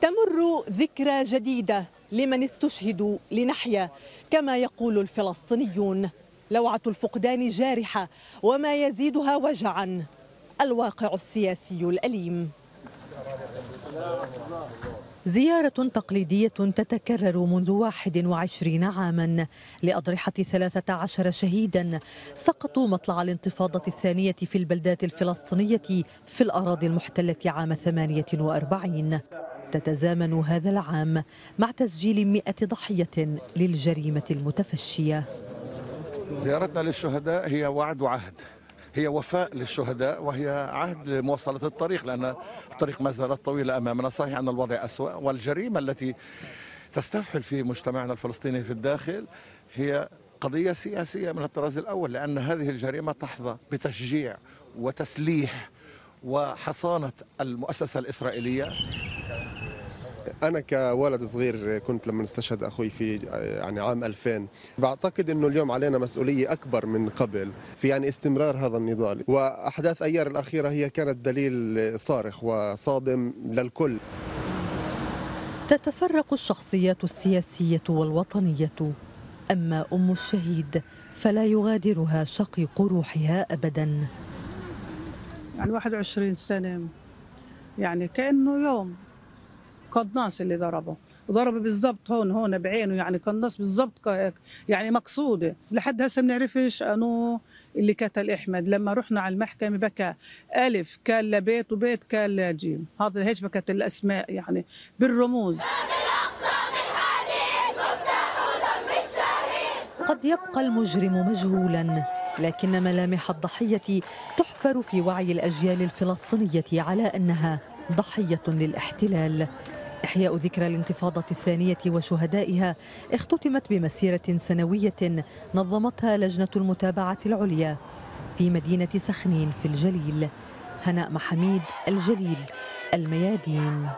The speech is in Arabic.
تمر ذكرى جديدة لمن استشهدوا لنحيا كما يقول الفلسطينيون لوعة الفقدان جارحة وما يزيدها وجعا الواقع السياسي الأليم. زيارة تقليدية تتكرر منذ 21 عاما لأضرحة 13 شهيدا سقطوا مطلع الانتفاضة الثانية في البلدات الفلسطينية في الأراضي المحتلة عام 48 تتزامن هذا العام مع تسجيل 100 ضحية للجريمة المتفشية. زيارتنا للشهداء هي وعد وعهد. هي وفاء للشهداء وهي عهد لمواصلة الطريق لأن الطريق ما زالت طويلة أمامنا. صحيح أن الوضع أسوأ والجريمة التي تستفحل في مجتمعنا الفلسطيني في الداخل هي قضية سياسية من الطراز الأول لأن هذه الجريمة تحظى بتشجيع وتسليح وحصانة المؤسسة الإسرائيلية. أنا كولد صغير كنت لما استشهد أخوي في يعني عام 2000 بعتقد إنه اليوم علينا مسؤولية أكبر من قبل في يعني استمرار هذا النضال. وأحداث أيار الأخيرة هي كانت دليل صارخ وصادم للكل. تتفرق الشخصيات السياسية والوطنية. أما أم الشهيد فلا يغادرها شقيق روحها أبدا. يعني 21 سنة يعني كأنه يوم قناص اللي ضربه وضربه بالضبط هون هون بعينه يعني قناص بالضبط يعني مقصودة. لحد هسه بنعرفش انه اللي قتل أحمد. لما رحنا على المحكمة بكى ألف كان لبيت وبيت كان لجيم هذا هيك بكت الأسماء يعني بالرموز. قد يبقى المجرم مجهولا. لكن ملامح الضحية تحفر في وعي الأجيال الفلسطينية على أنها ضحية للاحتلال. إحياء ذكرى الانتفاضة الثانية وشهدائها اختتمت بمسيرة سنوية نظمتها لجنة المتابعة العليا في مدينة سخنين في الجليل. هناء محميد الجليل الميادين.